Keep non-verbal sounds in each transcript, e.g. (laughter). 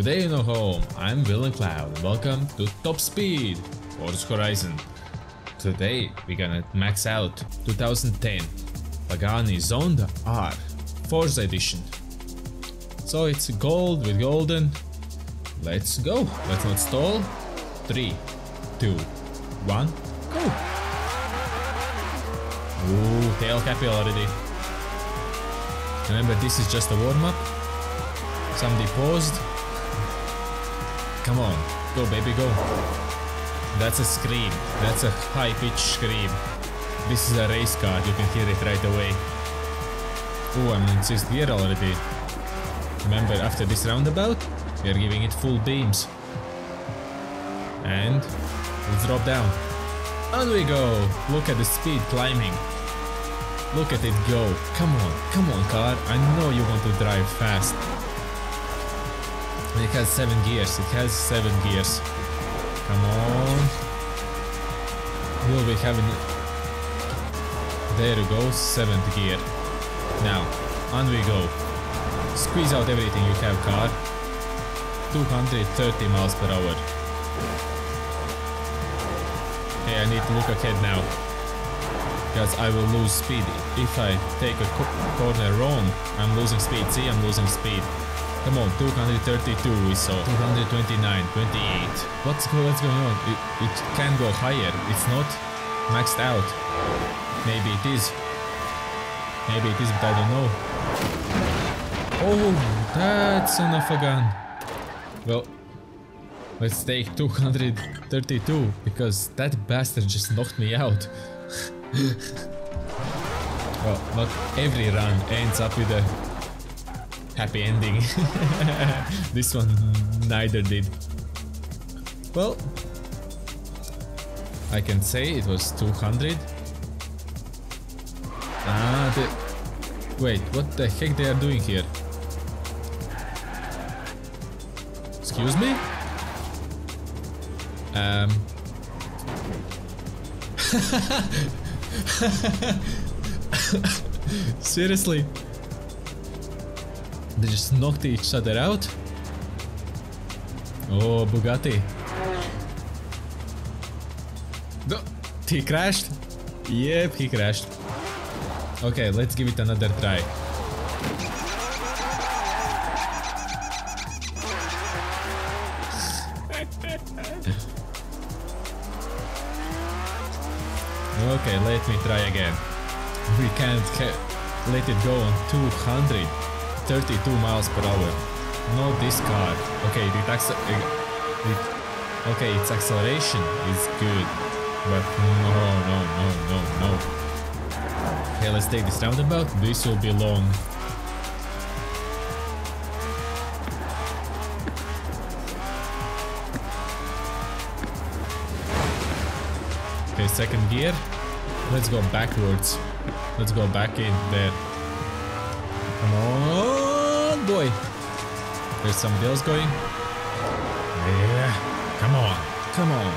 Good day, no home. I'm VillainCloud. Welcome to Top Speed Forza Horizon. Today we're gonna max out 2010 Pagani Zonda R Forza Edition. So it's gold with golden. Let's go. Let's not stall. Three, two, one, go. Ooh, tail happy already. Remember, this is just a warm up. Somebody paused. Come on, go baby, go. That's a scream. That's a high pitched scream. This is a race car, you can hear it right away. Oh, I'm in 6th gear already. Remember, after this roundabout, we are giving it full beams. And let's drop down. On we go! Look at the speed climbing. Look at it go. Come on, come on car. I know you want to drive fast. It has 7 gears. It has 7 gears. Come on. We'll we have it? There you go, 7th gear. Now, on we go. Squeeze out everything you have car. 230 miles per hour. Hey, I need to look ahead now. Because I will lose speed. If I take a corner wrong, I'm losing speed. See, I'm losing speed. Come on, 232 we saw. 229, 28. What's, what's going on? It, it can go higher. It's not maxed out. Maybe it is. Maybe it is, but I don't know. Oh, that's enough a gun. Well, let's take 232 because that bastard just knocked me out. (laughs) well, not every run ends up with a happy ending. (laughs) this one neither did. Well, I can say it was 200. Ah, the... Wait, what the heck they are doing here? Excuse me? Um... (laughs) Seriously? They just knocked each other out? Oh, Bugatti. He crashed? Yep, he crashed. Okay, let's give it another try. okay, let me try again. We can't let it go on 232 miles per hour. Not this car. Okay, it, it uh, okay, its acceleration is good, but no, no, no, no, no. Okay, let's take this roundabout. This will be long. Okay, second gear. Let's go backwards. Let's go back in there. Come on, boy. There's some else going. Yeah, come on, come on.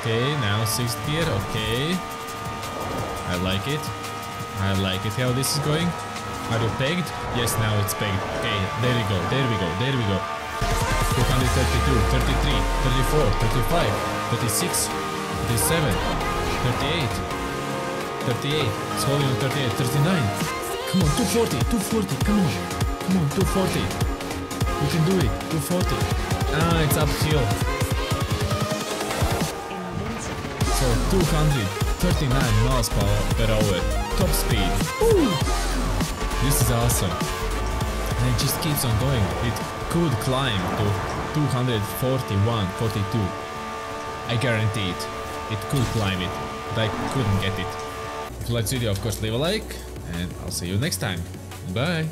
Okay, now sixth gear, okay. I like it. I like it how this is going. Are you pegged? Yes, now it's pegged. Okay, there we go, there we go, there we go. 232, 33, 34, 35, 36, 37, 38, 38, it's holding on 38, 39. Come on, 240, 240, come on. Come on, 240. You can do it, 240. Ah, it's up uphill. So 239 miles per, per hour, top speed. Ooh. This is awesome. And it just keeps on going. It could climb to 241, 42. I guarantee it. It could climb it, but I couldn't get it. If you liked the video, of course leave a like, and I'll see you next time. Bye!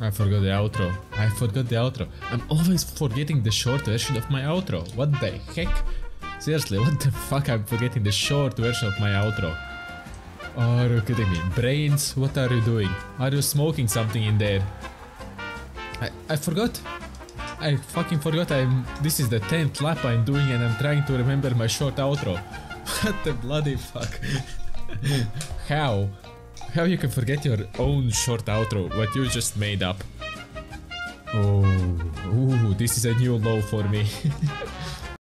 I forgot the outro. I forgot the outro. I'm always forgetting the short version of my outro. What the heck? Seriously, what the fuck? I'm forgetting the short version of my outro. Are you kidding me? Brains, what are you doing? Are you smoking something in there? I, I forgot. I fucking forgot I'm this is the 10th lap I'm doing and I'm trying to remember my short outro. (laughs) What the bloody fuck? (laughs) How? How you can forget your own short outro, what you just made up? Oh, ooh, this is a new low for me. (laughs)